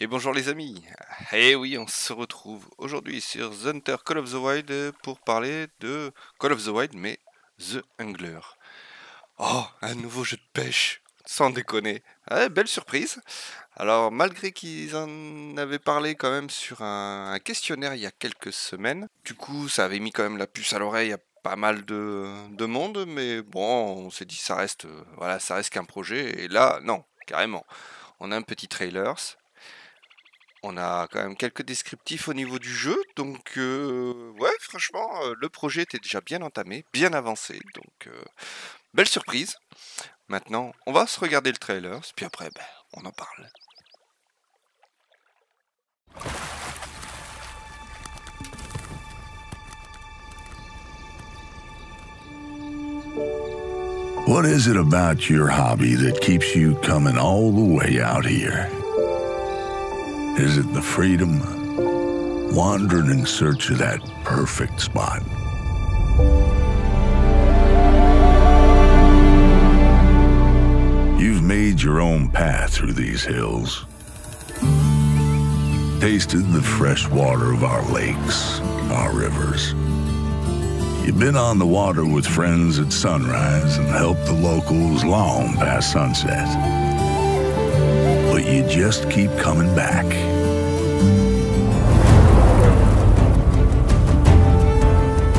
Et bonjour les amis Eh oui, on se retrouve aujourd'hui sur The Hunter Call of the Wild pour parler de Call of the Wild, mais The Angler. Oh, un nouveau jeu de pêche Sans déconner Belle surprise Alors, malgré qu'ils en avaient parlé quand même sur un, questionnaire il y a quelques semaines, du coup, ça avait mis quand même la puce à l'oreille à pas mal de, monde, mais bon, on s'est dit ça reste, voilà, ça reste qu'un projet, et là, non, carrément. On a un petit trailer, on a quand même quelques descriptifs au niveau du jeu, donc euh, ouais, franchement, euh, le projet était déjà bien entamé, bien avancé, donc euh, belle surprise. Maintenant, on va se regarder le trailer, puis après, ben, on en parle. What is it about your hobby that keeps you coming all the way out here? Is it the freedom? Wandering in search of that perfect spot. You've made your own path through these hills. Tasted the fresh water of our lakes, our rivers. You've been on the water with friends at sunrise and helped the locals long past sunset but you just keep coming back.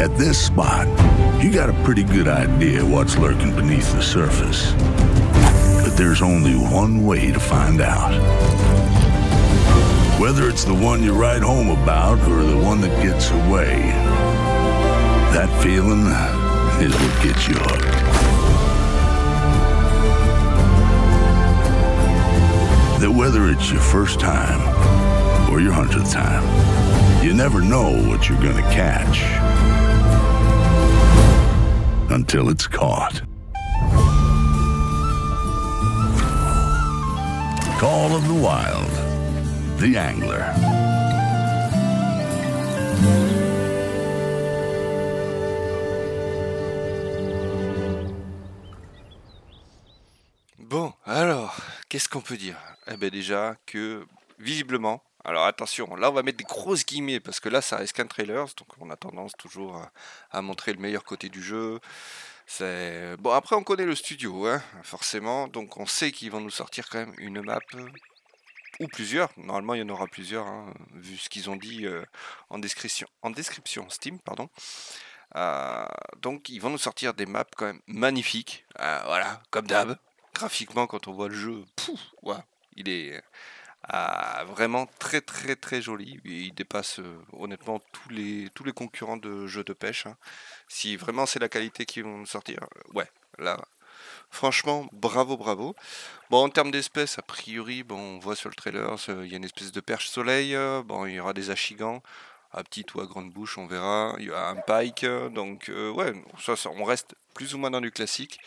At this spot, you got a pretty good idea what's lurking beneath the surface. But there's only one way to find out. Whether it's the one you write home about or the one that gets away, that feeling is what gets you hooked. That whether it's your first time or your hundredth time, you never know what you're going to catch until it's caught. Call of the Wild, the Angler. Bon, alors, qu'est-ce qu'on peut dire Eh bien déjà que, visiblement, alors attention, là on va mettre des grosses guillemets parce que là ça reste qu'un trailer, donc on a tendance toujours à, montrer le meilleur côté du jeu. C'est bon après on connaît le studio, hein, forcément, donc on sait qu'ils vont nous sortir quand même une map ou plusieurs. Normalement il y en aura plusieurs, hein, vu ce qu'ils ont dit euh, en description, en description Steam, pardon. Euh, donc ils vont nous sortir des maps quand même magnifiques, euh, voilà, comme d'hab graphiquement, quand on voit le jeu, il est euh, vraiment très très très joli. Il dépasse euh, honnêtement tous les, tous les concurrents de jeux de pêche. Hein. Si vraiment c'est la qualité qui vont sortir, euh, ouais, là, franchement, bravo, bravo. Bon, en termes d'espèces, a priori, bon, on voit sur le trailer, il y a une espèce de perche soleil. bon, il y aura des achigans à petite ou à grande bouche, on verra. Il y a un pike, donc ouais, ça, on reste plus ou moins dans du classique.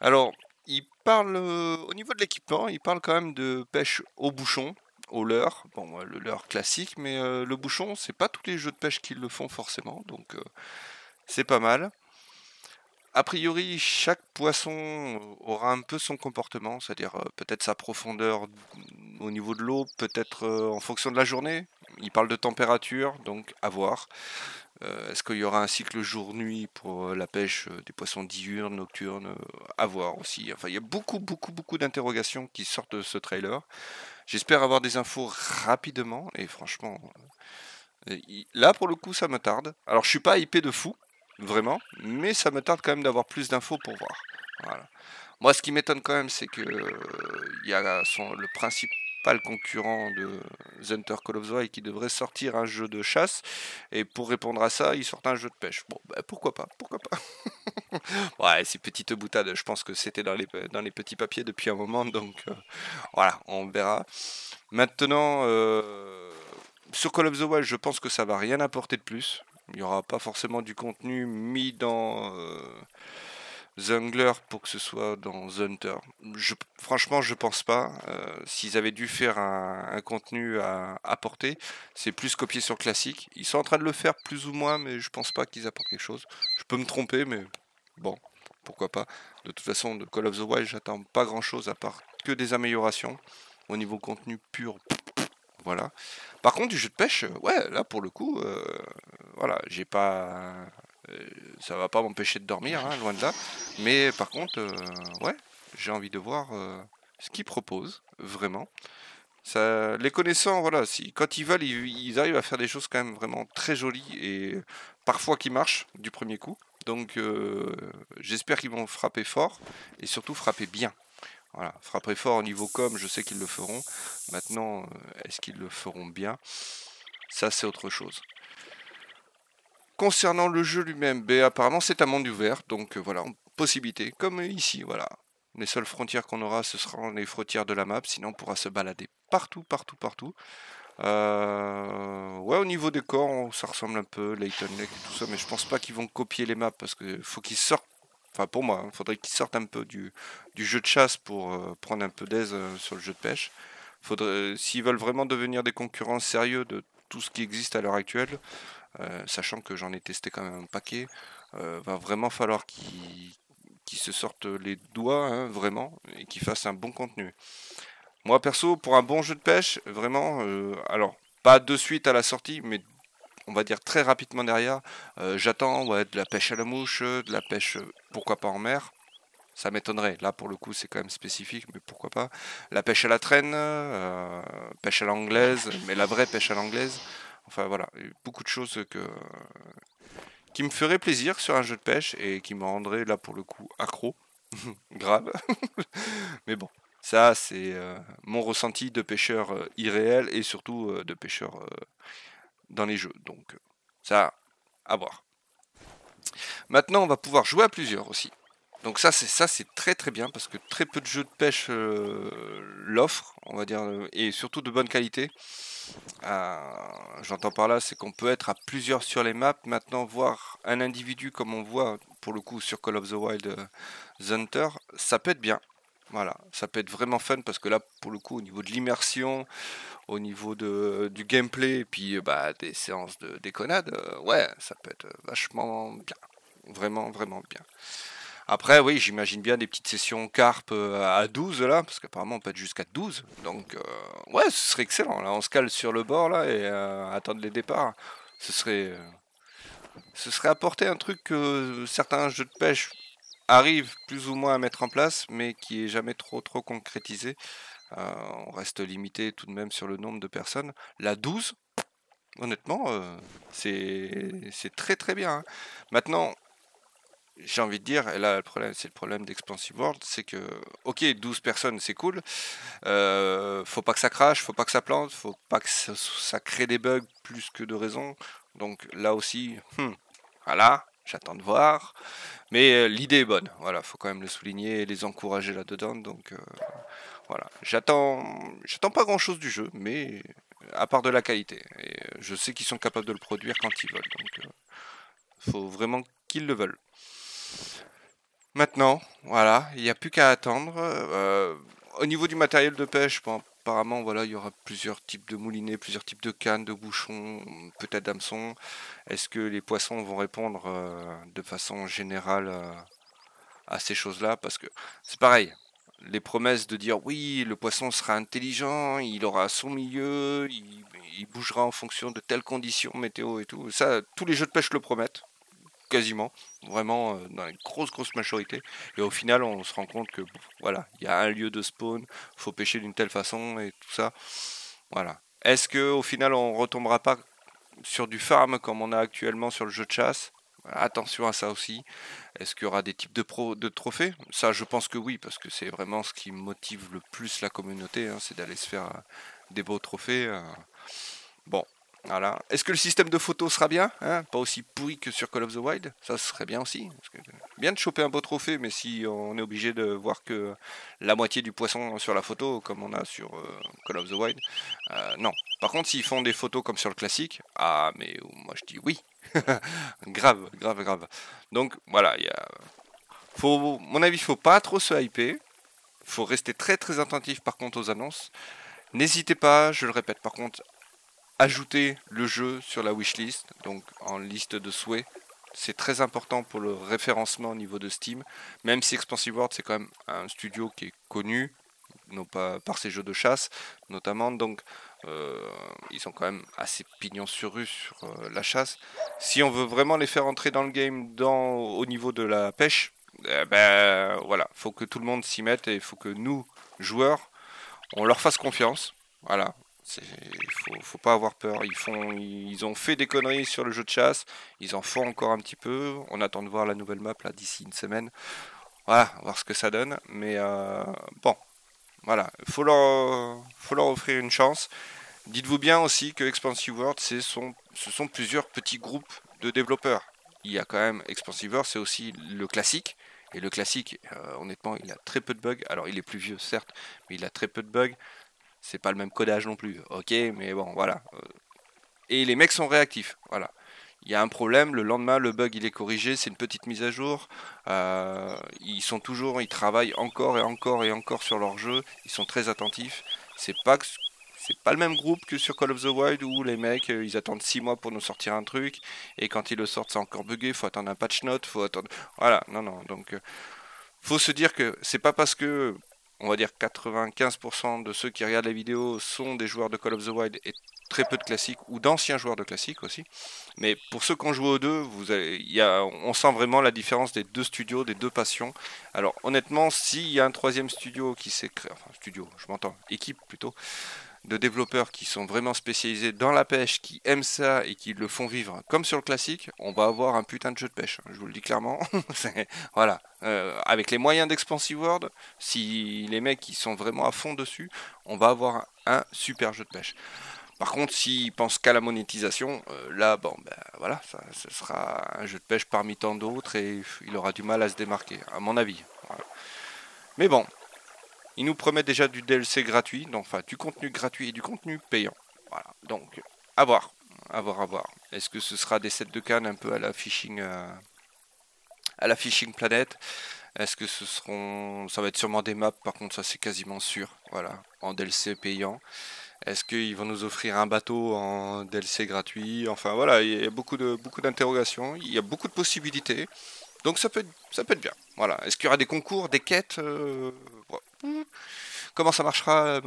Alors, il parle, au niveau de l'équipement, il parle quand même de pêche au bouchon, au leurre. Bon, le leurre classique, mais le bouchon, c'est pas tous les jeux de pêche qui le font forcément, donc c'est pas mal. A priori, chaque poisson aura un peu son comportement, c'est-à-dire peut-être sa profondeur au niveau de l'eau, peut-être en fonction de la journée. Il parle de température, donc à voir. Euh, est-ce qu'il y aura un cycle jour-nuit pour euh, la pêche euh, des poissons diurnes, nocturnes À voir aussi. Enfin, il y a beaucoup, beaucoup, beaucoup d'interrogations qui sortent de ce trailer. J'espère avoir des infos rapidement et franchement, là pour le coup, ça me tarde. Alors, je suis pas hypé de fou, vraiment, mais ça me tarde quand même d'avoir plus d'infos pour voir. Moi, ce qui m'étonne quand même, c'est que il y a le principe pas le concurrent de Hunter Call of the Wild qui devrait sortir un jeu de chasse. Et pour répondre à ça, ils sortent un jeu de pêche. Bon, bah, pourquoi pas Pourquoi pas Ouais, ces petites boutades, je pense que c'était dans les, dans les petits papiers depuis un moment. Donc euh, voilà, on verra. Maintenant, euh, sur Call of the Wild, je pense que ça va rien apporter de plus. Il n'y aura pas forcément du contenu mis dans. Euh, Zungler pour que ce soit dans Hunter. Je, franchement, je pense pas. Euh, s'ils avaient dû faire un, contenu à apporter, c'est plus copié sur classique. Ils sont en train de le faire plus ou moins, mais je pense pas qu'ils apportent quelque chose. Je peux me tromper, mais bon, pourquoi pas. De toute façon, de Call of the Wild, j'attends pas grand chose à part que des améliorations. Au niveau contenu pur, voilà. Par contre, du jeu de pêche, ouais, là pour le coup, voilà, j'ai pas. Ça va pas m'empêcher de dormir, hein, loin de là. Mais par contre, ouais, j'ai envie de voir ce qu'ils proposent, vraiment. Ça, les connaissants, voilà, si, quand ils veulent, ils, arrivent à faire des choses quand même vraiment très jolies et parfois qui marchent du premier coup. Donc j'espère qu'ils vont frapper fort et surtout frapper bien. Voilà, frapper fort au niveau com, je sais qu'ils le feront. Maintenant, est-ce qu'ils le feront bien? Ça, c'est autre chose. Concernant le jeu lui-même, ben, apparemment c'est un monde ouvert, donc voilà, possibilité, comme ici, voilà. Les seules frontières qu'on aura, ce seront les frontières de la map, sinon on pourra se balader partout, partout, partout. Euh, ouais, au niveau des corps, ça ressemble un peu, Layton Lake tout ça, mais je pense pas qu'ils vont copier les maps parce qu'il faut qu'ils sortent. Enfin, pour moi, il hein, faudrait qu'ils sortent un peu du, jeu de chasse pour euh, prendre un peu d'aise euh, sur le jeu de pêche. S'ils veulent vraiment devenir des concurrents sérieux de tout ce qui existe à l'heure actuelle, sachant que j'en ai testé quand même un paquet, va vraiment falloir qu'ils qui se sortent les doigts, hein, vraiment, et qui fassent un bon contenu. Moi, perso, pour un bon jeu de pêche, vraiment, euh, alors, pas de suite à la sortie, mais on va dire très rapidement derrière, euh, j'attends de la pêche à la mouche, de la pêche, pourquoi pas en mer. Ça m'étonnerait. Là, pour le coup, c'est quand même spécifique, mais pourquoi pas. La pêche à la traîne, euh, pêche à l'anglaise, mais la vraie pêche à l'anglaise. Enfin voilà, beaucoup de choses qui me ferait plaisir sur un jeu de pêche et qui me rendrait là pour le coup accro. Grave. Mais bon, ça c'est euh, mon ressenti de pêcheur euh, irréel et surtout euh, de pêcheur dans les jeux. Donc ça, à voir. Maintenant, on va pouvoir jouer à plusieurs aussi. Donc ça, c'est ça, c'est très très bien parce que très peu de jeux de pêche l'offrent, on va dire, et surtout de bonne qualité. Euh, j'entends par là, c'est qu'on peut être à plusieurs sur les maps. Maintenant, voir un individu comme on voit pour le coup sur Call of the Wild euh, Hunter, ça peut être bien. Voilà, ça peut être vraiment fun parce que là, pour le coup, au niveau de l'immersion, au niveau de, du gameplay et puis bah, des séances de déconnade, euh, ouais, ça peut être vachement bien. Vraiment, vraiment bien. Après, oui, j'imagine bien des petites sessions carpe euh, à 12 là, parce qu'apparemment on peut être jusqu'à 12. Donc, euh, ouais, ce serait excellent. Là, on se cale sur le bord là et euh, attendre les départs. Ce serait, ce serait apporter un truc que certains jeux de pêche arrivent plus ou moins à mettre en place, mais qui est jamais trop trop concrétisé. on reste limité tout de même sur le nombre de personnes. La 12, honnêtement, c'est très très bien. Hein. Maintenant, j'ai envie de dire, et là le problème, c'est le problème d'Expansive World, c'est que, ok, 12 personnes, c'est cool, euh, faut pas que ça crache, faut pas que ça plante, faut pas que ça, crée des bugs plus que de raison. Donc là aussi, hmm, voilà, j'attends de voir. Mais euh, l'idée est bonne, voilà, faut quand même le souligner et les encourager là-dedans. Donc euh, voilà, j'attends, j'attends pas grand-chose du jeu, mais à part de la qualité. Et je sais qu'ils sont capables de le produire quand ils veulent. Donc faut vraiment qu'ils le veulent. Maintenant, voilà, il n'y a plus qu'à attendre. Euh, au niveau du matériel de pêche, apparemment, voilà, il y aura plusieurs types de moulinets, plusieurs types de cannes, de bouchons, peut-être d'hameçons. Est-ce que les poissons vont répondre euh, de façon générale euh, à ces choses-là? Parce que c'est pareil, les promesses de dire oui, le poisson sera intelligent, il aura son milieu, il, il bougera en fonction de telles conditions météo et tout. Ça, tous les jeux de pêche le promettent quasiment, vraiment euh, dans une grosse grosse majorité. Et au final, on se rend compte que voilà, il y a un lieu de spawn, faut pêcher d'une telle façon et tout ça. Voilà. Est-ce que au final, on retombera pas sur du farm comme on a actuellement sur le jeu de chasse? Attention à ça aussi. Est-ce qu'il y aura des types de, pro, de trophées? Ça, je pense que oui, parce que c'est vraiment ce qui motive le plus la communauté, hein, c'est d'aller se faire euh, des beaux trophées. Euh. Bon, voilà. Est-ce que le système de photo sera bien hein Pas aussi pourri que sur Call of the Wild? Ça serait bien aussi. bien de choper un beau trophée, mais si on est obligé de voir que la moitié du poisson sur la photo, comme on a sur euh, Call of the Wild, euh, non. Par contre, s'ils font des photos comme sur le classique, ah, mais moi je dis oui. grave, grave, grave. Donc voilà, il y a. Faut, mon avis, il faut pas trop se hyper. faut rester très très attentif par contre aux annonces. N'hésitez pas, je le répète par contre, ajouter le jeu sur la wishlist, donc en liste de souhaits. C'est très important pour le référencement au niveau de Steam, même si Expansive World c'est quand même un studio qui est connu, non pas par ses jeux de chasse notamment. Donc ils sont quand même assez pignons sur rue sur la chasse. Si on veut vraiment les faire entrer dans le game dans, au niveau de la pêche, eh ben voilà, faut que tout le monde s'y mette et il faut que nous, joueurs, on leur fasse confiance. Voilà, il faut, faut, pas avoir peur. Ils, font, ils ont fait des conneries sur le jeu de chasse. Ils en font encore un petit peu. On attend de voir la nouvelle map d'ici une semaine. Voilà, voir ce que ça donne. Mais euh, bon, voilà, il faut leur, faut leur offrir une chance. Dites-vous bien aussi que Expansive World, ce sont, ce sont plusieurs petits groupes de développeurs. Il y a quand même Expansive World, c'est aussi le classique. Et le classique, euh, honnêtement, il a très peu de bugs. Alors, il est plus vieux, certes, mais il a très peu de bugs. C'est pas le même codage non plus. Ok, mais bon, voilà. Euh, et les mecs sont réactifs. Voilà. Il y a un problème, le lendemain, le bug il est corrigé, c'est une petite mise à jour. Euh, ils sont toujours, ils travaillent encore et encore et encore sur leur jeu. Ils sont très attentifs. C'est pas pas le même groupe que sur Call of the Wild où les mecs ils attendent 6 mois pour nous sortir un truc et quand ils le sortent c'est encore buggé, faut attendre un patch note, faut attendre. Voilà, non non, donc faut se dire que c'est pas parce que on va dire 95% de ceux qui regardent la vidéo sont des joueurs de Call of the Wild et très peu de classiques ou d'anciens joueurs de classiques aussi. Mais pour ceux qui ont joué aux deux, vous y a, on sent vraiment la différence des deux studios, des deux passions. Alors honnêtement, s'il y a un troisième studio qui s'est créé, enfin studio, je m'entends, équipe plutôt, de développeurs qui sont vraiment spécialisés dans la pêche, qui aiment ça et qui le font vivre comme sur le classique, on va avoir un putain de jeu de pêche. Je vous le dis clairement. voilà. Euh, avec les moyens d'Expansive World, si les mecs qui sont vraiment à fond dessus, on va avoir un super jeu de pêche. Par contre, s'ils pensent qu'à la monétisation, euh, là, bon, ben voilà, ça, sera un jeu de pêche parmi tant d'autres et il aura du mal à se démarquer, à mon avis. Mais bon, il nous promet déjà du DLC gratuit, donc, enfin du contenu gratuit et du contenu payant. Voilà, donc à voir, à voir, à voir. Est-ce que ce sera des sets de cannes un peu à la phishing, euh, à la phishing planète Est-ce que ce seront, ça va être sûrement des maps, par contre ça c'est quasiment sûr, voilà, en DLC payant. Est-ce qu'ils vont nous offrir un bateau en DLC gratuit? Enfin voilà, il y a beaucoup de beaucoup d'interrogations, il y a beaucoup de possibilités. Donc ça peut, ça peut être bien. Voilà. Est-ce qu'il y aura des concours, des quêtes euh, Comment ça marchera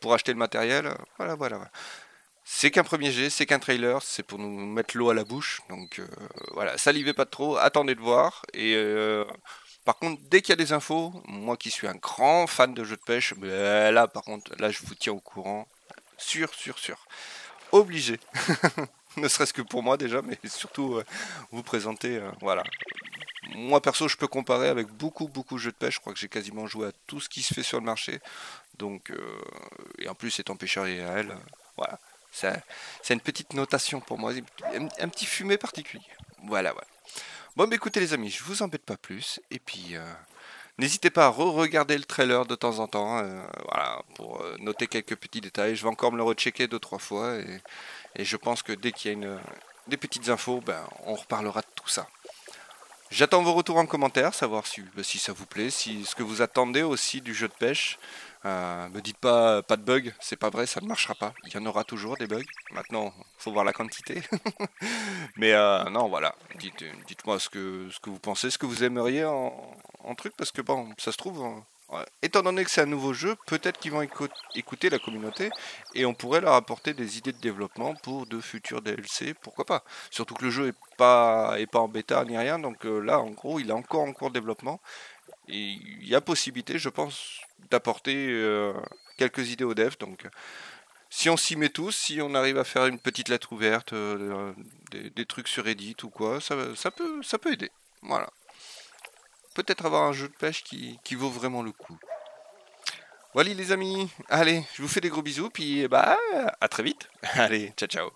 pour acheter le matériel? Voilà, voilà. C'est qu'un premier jet, c'est qu'un trailer, c'est pour nous mettre l'eau à la bouche. Donc euh, voilà, salivez pas trop, attendez de voir. Et euh, par contre, dès qu'il y a des infos, moi qui suis un grand fan de jeux de pêche, ben là par contre, là je vous tiens au courant. Sûr, sûr, sûr. Obligé. ne serait-ce que pour moi déjà, mais surtout euh, vous présenter, euh, voilà. Moi perso, je peux comparer avec beaucoup beaucoup de jeux de pêche. Je crois que j'ai quasiment joué à tout ce qui se fait sur le marché. Donc, euh, et en plus étant pêcheur IRL, voilà. C'est une petite notation pour moi, un, petit fumet particulier. Voilà, voilà. Bon, bah écoutez les amis, je vous embête pas plus. Et puis, N'hésitez pas à re-regarder le trailer de temps en temps, voilà, pour noter quelques petits détails. Je vais encore me le rechecker deux trois fois et, et je pense que dès qu'il y a une, des petites infos, ben, on reparlera de tout ça. J'attends vos retours en commentaire, savoir si, ben, si ça vous plaît, si ce que vous attendez aussi du jeu de pêche. Euh, me dites pas pas de bugs, c'est pas vrai, ça ne marchera pas. Il y en aura toujours des bugs. Maintenant, faut voir la quantité. Mais euh, non, voilà. Dites, dites-moi ce que ce que vous pensez, ce que vous aimeriez en, en truc, parce que bon, ça se trouve, Étant donné que c'est un nouveau jeu, peut-être qu'ils vont écouter la communauté et on pourrait leur apporter des idées de développement pour de futurs DLC, pourquoi pas. Surtout que le jeu est pas, est pas en bêta ni rien, donc euh, là en gros il est encore en cours de développement. Et il y a possibilité, je pense, d'apporter euh, quelques idées aux devs. Donc si on s'y met tous, si on arrive à faire une petite lettre ouverte, euh, des, trucs sur Reddit ou quoi, ça, peut, ça peut aider. Voilà peut-être avoir un jeu de pêche qui, vaut vraiment le coup. Voilà les amis, allez, je vous fais des gros bisous, puis bah à très vite. Allez, ciao ciao.